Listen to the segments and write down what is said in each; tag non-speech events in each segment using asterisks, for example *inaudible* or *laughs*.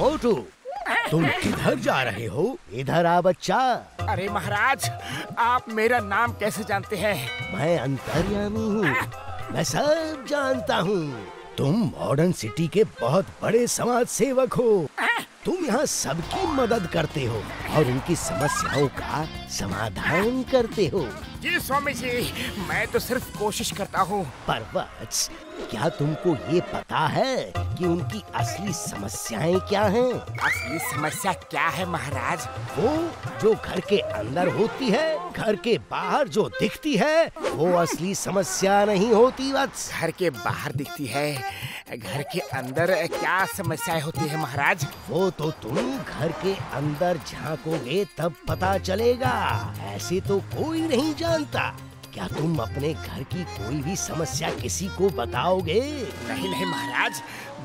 मोटू तुम किधर जा रहे हो? इधर आ बच्चा। अरे महाराज आप मेरा नाम कैसे जानते हैं? मैं अंतर्यामी हूँ। मैं सब जानता हूँ। तुम मॉडर्न सिटी के बहुत बड़े समाज सेवक हो। तुम यहाँ सबकी मदद करते हो और उनकी समस्याओं का समाधान करते हो। जी स्वामी जी मैं तो सिर्फ़ कोशिश करता हूँ। पर क्या तुमको ये पता है कि उनकी असली समस्याएँ क्या हैं? असली समस्या क्या है महाराज? वो जो घर के अंदर होती है घर के बाहर जो दिखती है वो असली समस्या नहीं होती वत्स। घर के बाहर दिखती है? घर के अंदर क्या समस्याएँ होती है महाराज? वो तो तुम घर के अंदर झांकोगे तब पता चलेगा। ऐसे तो कोई नहीं जानता। क्या तुम अपने घर की कोई भी समस्या किसी को बताओगे? नहीं नहीं महाराज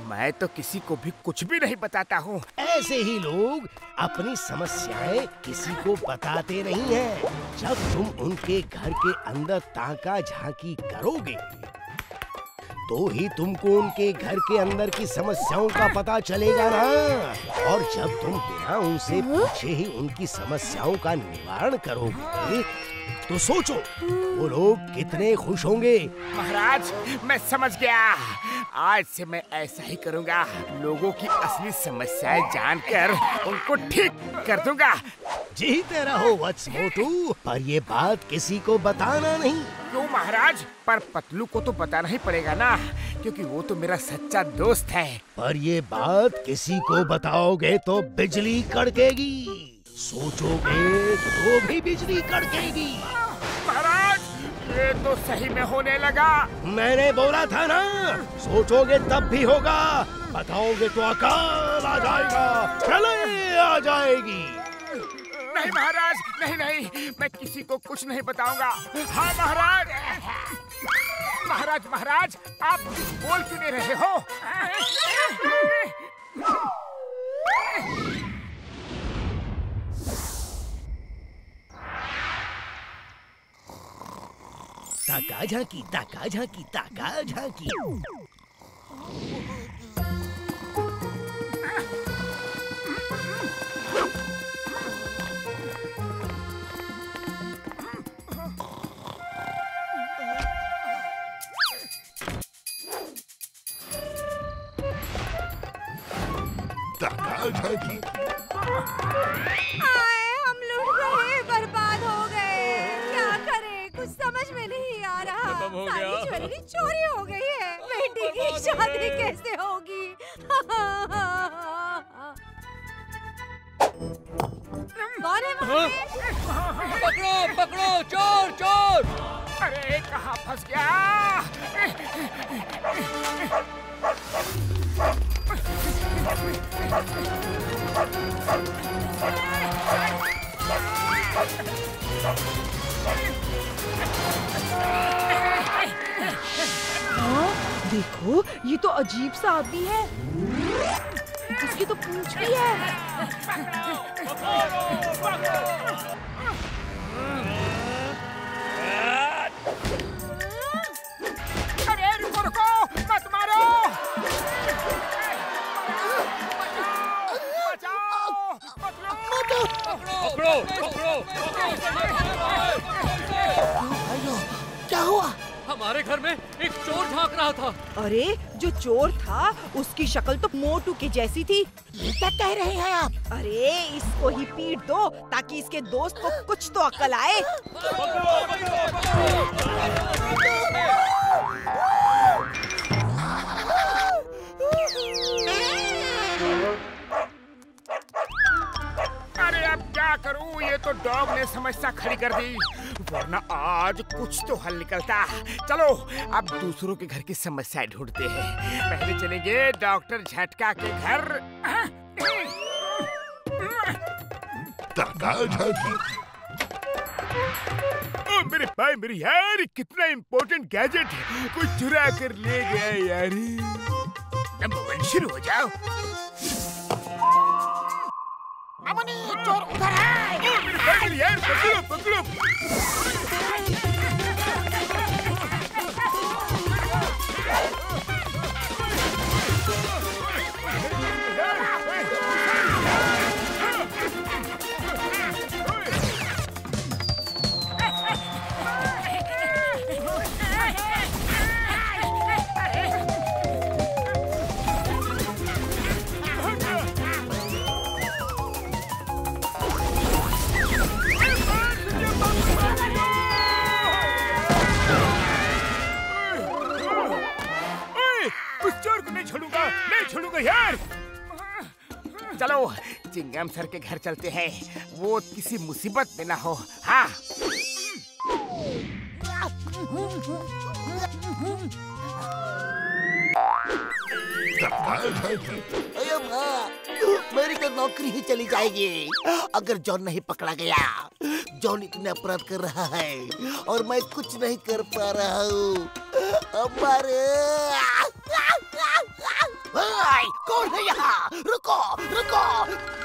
मैं तो किसी को भी कुछ भी नहीं बताता हूँ। ऐसे ही लोग अपनी समस्याएँ किसी को बताते नहीं हैं। जब तुम उनके घर के अंदर ताका झांकी करोगे तो ही तुमको उनके घर के अंदर की समस्याओं का पता चलेगा ना। और जब तुम बिना उनसे पूछे ही उनकी समस्याओं का निवारण करोगे तो सोचो वो लोग कितने खुश होंगे। महाराज मैं समझ गया। आज से मैं ऐसा ही करूँगा लोगों की असली समस्याएँ जानकर उनको ठीक कर दूँगा। जीते रहो वत्स मोटू पर ये बात किसी को बताना नहीं। महाराज। पर पतलू को तो बताना ही पड़ेगा ना क्योंकि वो तो मेरा सच्चा दोस्त है। पर ये बात किसी को बताओगे तो बिजली कड़केगी। सोचोगे तो भी बिजली कड़केगी। महाराज ये तो सही में होने लगा। मैंने बोला था ना सोचोगे तब भी होगा बताओगे तो अकाल आ जाएगा चले आ जाएगी। नहीं महाराज, नहीं नहीं, मैं किसी को कुछ नहीं बताऊँगा। हाँ महाराज महाराज महाराज, आप बोल क्यों नहीं रहे हो? ताका झांकी ताका झांकी ताका झांकी। आए हम लुट गए बर्बाद हो गए। क्या करें? कुछ समझ में नहीं आ रहा। सारी ज्वेलरी चोरी हो गई है। *laughs* बेटी की शादी कैसे होगी? *laughs* कौन है? पकड़ो पकड़ो। चोर चोर। अरे कहाँ फंस गया? देखो ये तो अजीब सा आदमी है। इसकी तो पूछ भी है। हुआ? हमारे घर में एक चोर झाँक रहा था। अरे जो चोर था उसकी शक्ल तो मोटू की जैसी थी। ये क्या कह रहे हैं आप? अरे इसको ही पीट दो ताकि इसके दोस्त को कुछ तो अक्ल आए। करूँ ये तो डॉग ने समस्या खड़ी कर दी। वरना आज कुछ तो हल निकलता। चलो अब दूसरों के घर की समस्याएँ ढूंढते हैं। पहले चलेंगे डॉक्टर झटका के घर। ओ मेरे भाई मेरी यार कितना इम्पोर्टेंट गैजेट है। कोई चुरा कर ले गया यार। नंबर वन शुरू हो जाओ। चोर उधर है। मेरी यार पकड़ो पकड़ो चिंगम सर के घर चलते हैं। वो किसी मुसीबत में ना हो। हाँ। मेरी तो नौकरी ही चली जाएगी। अगर जॉन नहीं पकड़ा गया, जॉन इतने अपराध कर रहा है, और मैं कुछ नहीं कर पा रहा हूँ। कौन है यहाँ? रुको रुको।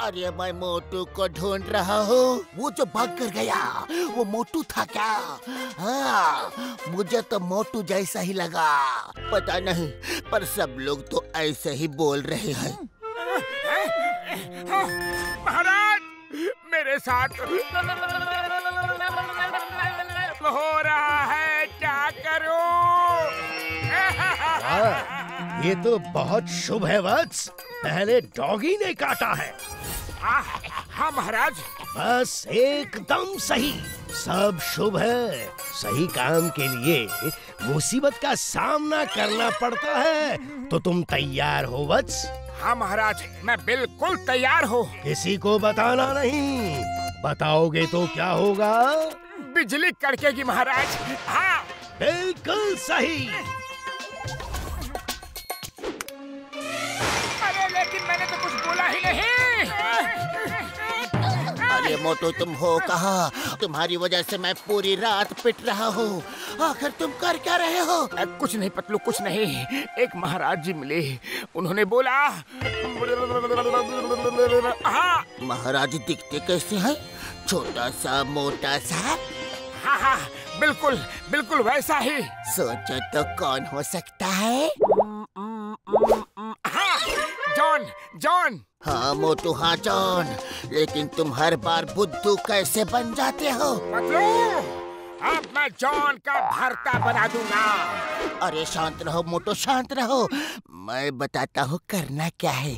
अरे मैं मोटू को ढूंढ रहा हूँ। वो जो भाग कर गया वो मोटू था क्या? हाँ मुझे तो मोटू जैसा ही लगा। पता नहीं पर सब लोग तो ऐसे ही बोल रहे हैं। हाँ, महाराज मेरे साथ हो रहा है क्या करूँ? ये तो बहुत शुभ है वत्स। पहले डॉगी ने काटा है। हाँ महाराज। बस एकदम सही। सब शुभ है। सही काम के लिए मुसीबत का सामना करना पड़ता है। तो तुम तैयार हो वत्स हाँ महाराज मैं बिल्कुल तैयार हो। किसी को बताना नहीं। बताओगे तो क्या होगा? बिजली कड़केगी महाराज। हाँ। बिल्कुल सही। अरे लेकिन मैंने तो कुछ बोला ही नहीं। अरे मोटू तुम हो कहा? तुम्हारी वजह से मैं पूरी रात पिट रहा हूँ। आखिर तुम कर क्या रहे हो? अ, कुछ नहीं पतलू कुछ नहीं। एक महाराज जी मिले। उन्होंने बोला हाँ। महाराज दिखते कैसे हैं? छोटा सा मोटा सा। हाँ हाँ बिल्कुल बिल्कुल वैसा ही। सोचो तो कौन हो सकता है? हाँ। John John. हाँ मोटू हाँ जॉन। लेकिन तुम हर बार बुद्धू कैसे बन जाते हो? पतलू अब मैं जॉन का भरता बना दूँगा। अरे शांत रहो मोटू शांत रहो। मैं बताता हूँ करना क्या है।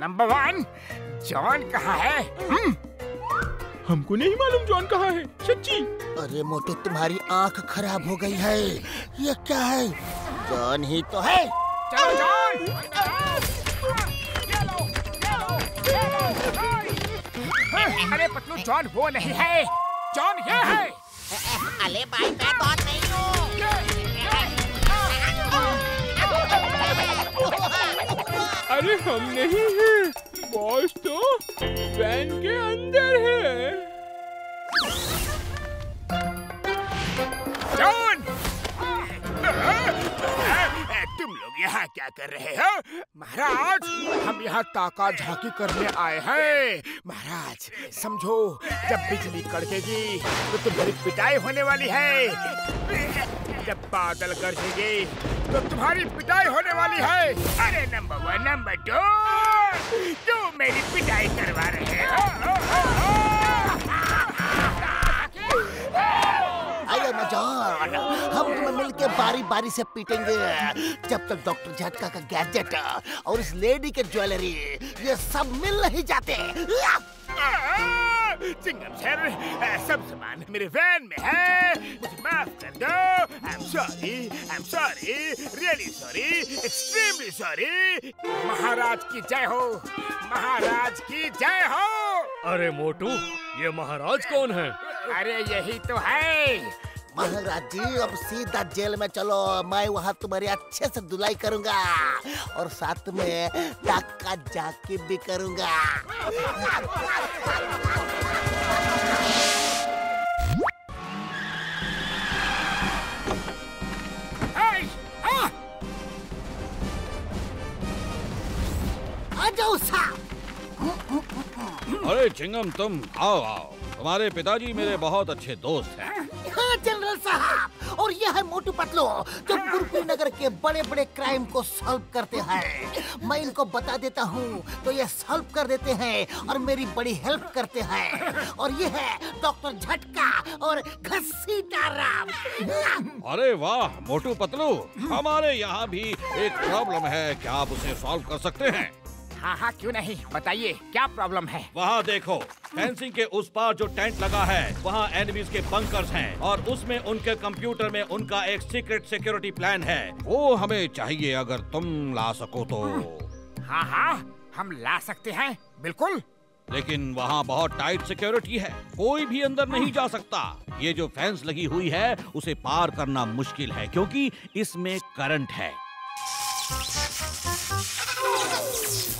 नंबर वन जॉन कहाँ है? हम्म, हमको नहीं मालूम जॉन कहाँ है सच्ची। अरे मोटू तुम्हारी आँख खराब हो गई है। ये क्या है? जॉन ही तो है। चलो जॉन। अरे पतलू जॉन वो नहीं है। जॉन ये है। अरे भाई मैं तो नहीं अरे हम नहीं हैं। बॉस तो वैन के अंदर है। तुम लोग यहाँ क्या कर रहे हो? महाराज, हम यहाँ ताका झांकी करने आए हैं। महाराज, समझो, जब बिजली कड़केगी तो तुम्हारी पिटाई होने वाली है। जब बादल गरजेंगे तो तुम्हारी पिटाई होने वाली है। अरे नंबर वन नंबर टू तुम मेरी पिटाई करवा रहे हो। आइए हम तुम्हें मिलके बारी बारी से पीटेंगे। जब तक डॉक्टर झटका का गैजेट और इस लेडी के ज्वेलरी ये सब मिल नहीं जाते। चिंगम सर सब सामान मेरे वैन में है। मुझे माफ़ कर दो। I am sorry I am sorry really sorry extremely sorry महाराज की जय हो महाराज की जय हो। अरे मोटू ये महाराज कौन है? अरे यही तो है। महाराज जी अब सीधा जेल में चलो। मैं वहाँ तुम्हारी अच्छे से धुलाई करूँगा और साथ में टाका जाके भी करूँगा। साहब अरे चिंगम तुम आओ आओ। तुम्हारे पिताजी मेरे बहुत अच्छे दोस्त हैं। हाँ जनरल साहब और यह है मोटू पतलू जो बुरपी नगर के बड़े बड़े क्राइम को सॉल्व करते हैं। मैं इनको बता देता हूँ तो ये सॉल्व कर देते हैं और मेरी बड़ी हेल्प करते हैं। और ये है डॉक्टर झटका और घसीटा राम। अरे वाह मोटू पतलू हमारे यहाँ भी एक प्रॉब्लम है क्या आप उसे सॉल्व कर सकते हैं? हाँ हाँ क्यों नहीं? बताइए क्या प्रॉब्लम है? वहाँ देखो फेंसिंग के उस पार जो टेंट लगा है वहाँ एनिमीज के बंकर्स हैं और उसमें उनके कंप्यूटर में उनका एक सीक्रेट सिक्योरिटी प्लान है। वो हमें चाहिए अगर तुम ला सको तो। हाँ हाँ हम ला सकते हैं बिल्कुल। लेकिन वहाँ बहुत टाइट सिक्योरिटी है कोई भी अंदर नहीं जा सकता। ये जो फेंस लगी हुई है उसे पार करना मुश्किल है क्योंकि इसमें करंट है।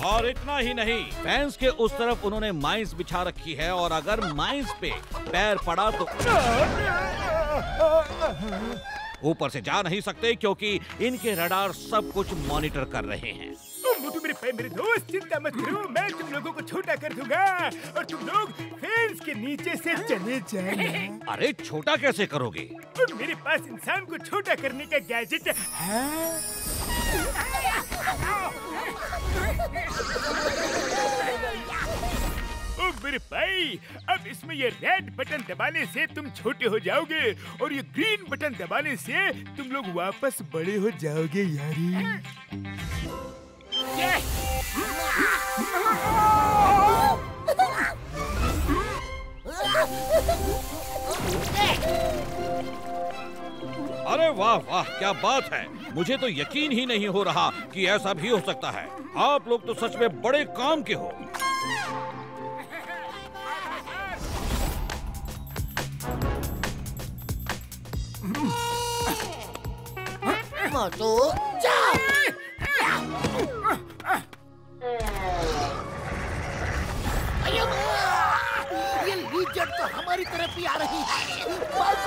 और इतना ही नहीं फैंस के उस तरफ़ उन्होंने माइंस बिछा रखी है और अगर माइंस पे पैर पड़ा तो ऊपर से जा नहीं सकते क्योंकि इनके रडार सब कुछ मॉनिटर कर रहे हैं। मोटू मेरे भाई मेरे दोस्त चिंता मत करो मैं तुम लोगों को छोटा कर दूँगा और तुम लोग फेंस के नीचे से चले जाएँगे अरे छोटा कैसे करोगे? और मेरे पास इंसान को छोटा करने का गैजेट है। अब इसमें ये रेड बटन दबाने से तुम छोटे हो जाओगे और ये ग्रीन बटन दबाने से तुम लोग वापस बड़े हो जाओगे, यारी। अरे वाह वाह क्या बात है। मुझे तो यकीन ही नहीं हो रहा कि ऐसा भी हो सकता है। आप लोग तो सच में बड़े काम के हो। ये लीजर तो हमारी तरफ़ ही आ रही है।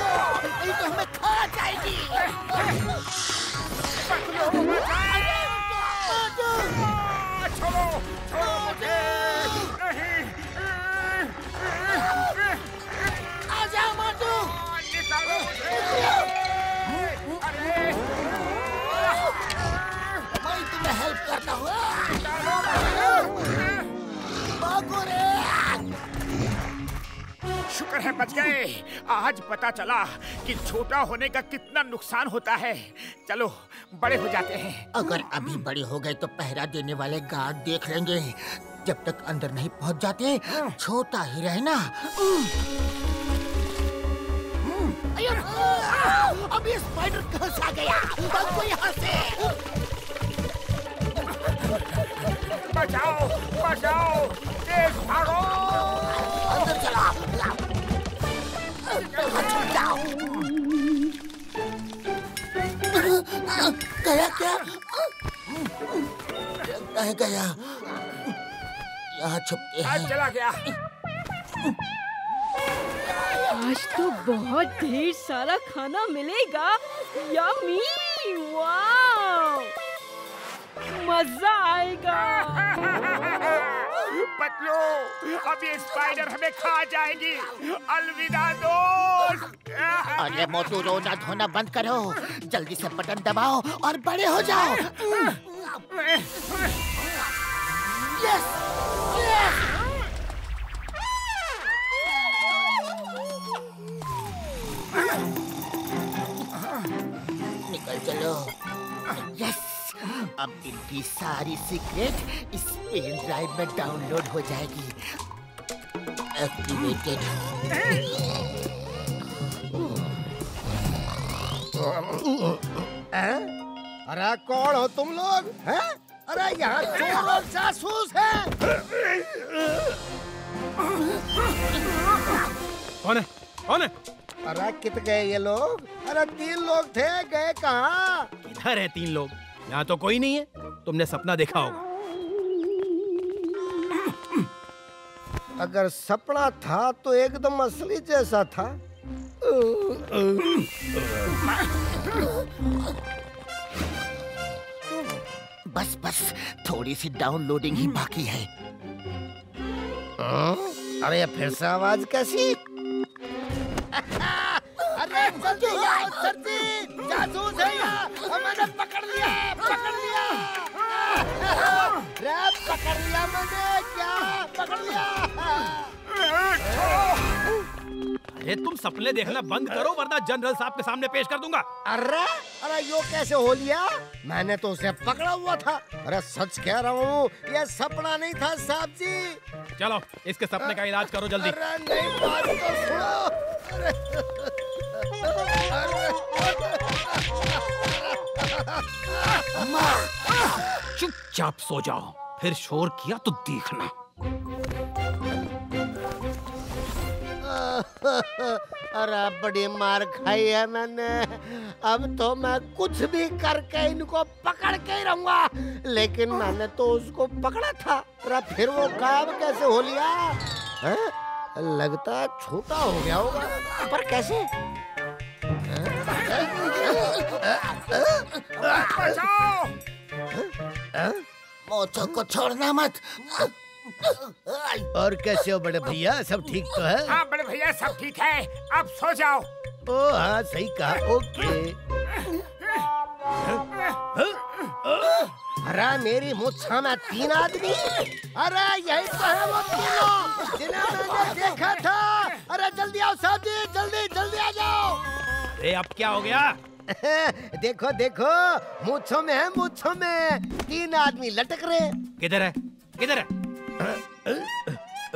भागो नहीं तो हमें खा जाएगी शुक्र है बच गए। आज पता चला कि छोटा होने का कितना नुकसान होता है। चलो बड़े हो जाते हैं। अगर अभी बड़े हो गए तो पहरा देने वाले गार्ड देख लेंगे। जब तक अंदर नहीं पहुँच जाते छोटा ही रहना। अब ये स्पाइडर कहाँ से आ गया। भागो यहाँ से। बचाओ बचाओ। तेज भागो। अंदर चला गया क्या रह गया? यहाँ छुपते हैं। चला गया। आज तो बहुत ढेर सारा खाना मिलेगा। Yummy wow. मज़ा आएगा। *laughs* पतलू। अब ये स्पाइडर हमें खा जाएगी। अलविदा दोस्त। अरे मोटू रोना धोना बंद करो। जल्दी से बटन दबाओ और बड़े हो जाओ। निकल चलो। यस अब इनकी सारी सीक्रेट इस पेन ड्राइव में डाउनलोड हो जाएगी। एक्टिवेटेड अरे कौन हो तुम लोग? हैं? अरे यहाँ चोर और जासूस हैं। कौन है? कौन है? अरे कित गए ये लोग? अरे तीन लोग थे गए कहाँ? इधर है तीन लोग। यहाँ तो कोई नहीं है। तुमने सपना देखा होगा। अगर सपना था तो एकदम असली जैसा था। बस बस थोड़ी सी डाउनलोडिंग ही बाकी है। हाँ? अरे फिर से आवाज़ कैसी? *laughs* अरे जासूस है पकड़ लिया। पकड़ लिया रे पकड़ लिया मैंने क्या पकड़ लिया अरे तुम सपने देखना बंद करो वरना जनरल साहब के सामने पेश कर दूँगा। अरे अरे यो कैसे हो लिया? मैंने तो उसे पकड़ा हुआ था। अरे सच कह रहा हूँ ये सपना नहीं था साहब जी। चलो इसके सपने का इलाज करो जल्दी। अरे नहीं बात तो सुनो। अरे चुपचाप सो जाओ। फिर शोर किया तो देखना। अरे बड़ी मार खाई है मैंने। अब तो मैं कुछ भी करके इनको पकड़ के ही रहूँगा। लेकिन मैंने तो उसको पकड़ा था। अरे फिर वो गायब कैसे हो लिया? हैं? लगता है छोटा हो गया होगा। पर कैसे? बचाओ। मोचो को छोड़ना मत और कैसे हो बड़े भैया? सब ठीक तो है? हाँ बड़े भैया सब ठीक है। अब सो जाओ। ओ हाँ सही कहा। ओके। अरे मेरी मुच्छा में तीन आदमी। अरे यही तो है वो तीनों। जिन्हें मैंने देखा था। अरे जल्दी आओ साहब जी जल्दी जल्दी आ जाओ। अरे अब क्या हो गया? *laughs* देखो देखो मुच्छों में है मुच्छों में। तीन आदमी लटक रहे। किधर है? किधर है?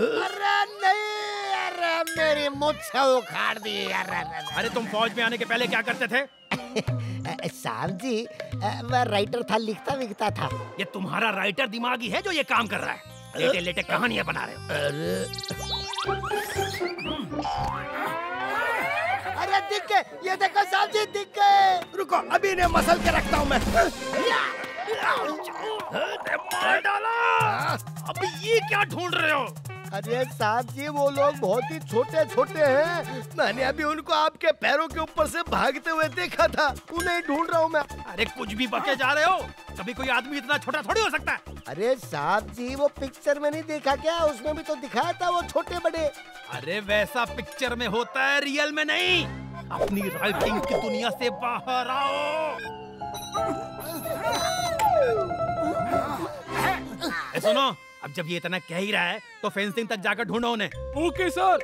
अरे नहीं अरे मेरी मुच्छें उखाड़ दी अरे अरे, तुम फौज में आने के पहले क्या करते थे? *laughs* साहब जी मैं राइटर था लिखता विकता था। ये तुम्हारा राइटर दिमागी है जो ये काम कर रहा है। लेटे लेटे कहानियाँ बना रहे हो। अरे दिख। गए ये देखो साहब जी दिख। गए रुको अभी इन्हें मसल के रखता हूँ मैं। डाला अब ये क्या ढूंढ रहे हो? अरे साहब जी वो लोग बहुत ही छोटे छोटे हैं। मैंने अभी उनको आपके पैरों के ऊपर से भागते हुए देखा था। उन्हें ढूंढ रहा हूँ मैं। अरे कुछ भी बके जा रहे हो। कभी कोई आदमी इतना छोटा थोड़ी हो सकता है। अरे साहब जी वो पिक्चर में नहीं देखा क्या? उसमें भी तो दिखाया था वो छोटे बड़े अरे वैसा पिक्चर में होता है रियल में नहीं। अपनी राइटिंग की दुनिया से बाहर आओ। सुनो अब जब ये इतना कह ही रहा है तो फेंसिंग तक जाकर ढूंढो उन्हें। Okay sir.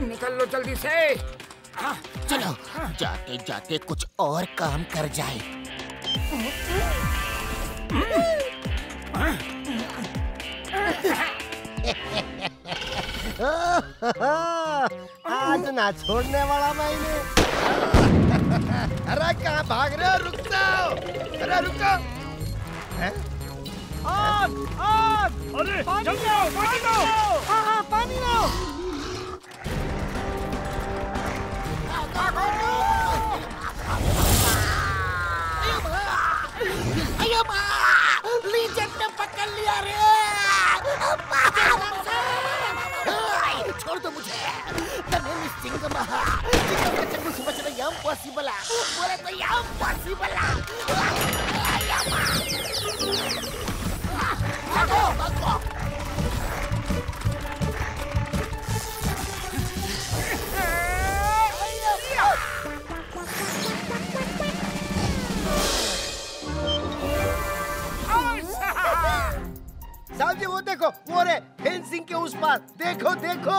निकल लो जल्दी से। हाँ, चलो जाते जाते कुछ और काम कर जाए। *laughs* आज ना छोड़ने वाला मैंने। अरे कहाँ भाग रहे हो? रुक जाओ। अरे रुको। आग आग। अरे जल्दी आओ पानी लाओ। हाँ हाँ पानी लाओ। पकड़ लिया रे। छोड़ दो मुझे। तने सिंह महा जितना चंगू समझ रहे यम पॉसिबल बोले तो यम पॉसिबल भागो जी वो देखो वो रे फेंसिंग के उस पार। देखो देखो।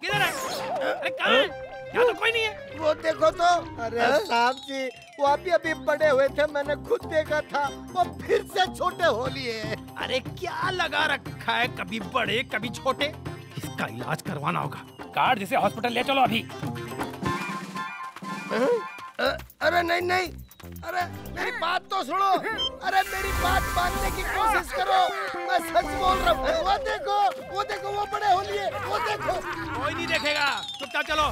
किधर है? अरे कहाँ है? यहाँ तो कोई नहीं है। वो देखो तो। अरे साहब जी वो अभी अभी बड़े हुए थे मैंने खुद देखा था। वो फिर से छोटे हो। लिए अरे क्या लगा रखा है? कभी बड़े कभी छोटे। इसका इलाज करवाना होगा। कार्ड जिसे हॉस्पिटल ले चलो अभी। अरे नहीं नहीं। अरे मेरी बात तो सुनो। अरे मेरी बात मानने की कोशिश करो। मैं सच बोल रहा हूँ। वो देखो वो देखो वो बड़े हो लिए वो देखो। कोई नहीं देखेगा। चुपचाप चलो।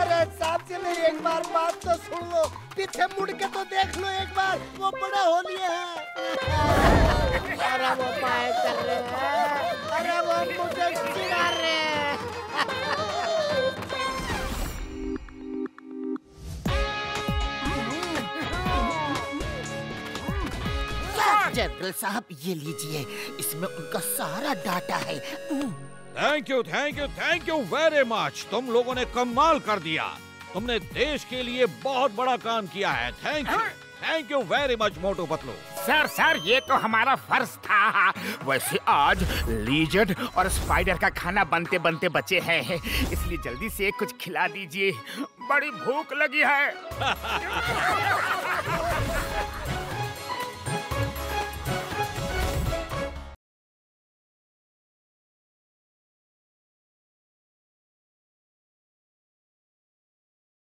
अरे साहब से मेरी एक बार बात तो सुन लो। पीछे मुड़ के तो देख लो एक बार। वो बड़े होलिए है। अरे वो पाए चल रहे हैं। अरे वो मुझे चिढ़ा रहे हैं। जनरल साहब ये लीजिए। इसमें उनका सारा डाटा है। Thank you thank you thank you very much तुम लोगों ने कमाल कर दिया। तुमने देश के लिए बहुत बड़ा काम किया है। Thank you thank you very much Motu Patlu. Sir sir ये तो हमारा फ़र्ज़ था। वैसे आज लीजर्ड और स्पाइडर का खाना बनते बनते बचे हैं। इसलिए जल्दी से कुछ खिला दीजिए। बड़ी भूख लगी है। *laughs*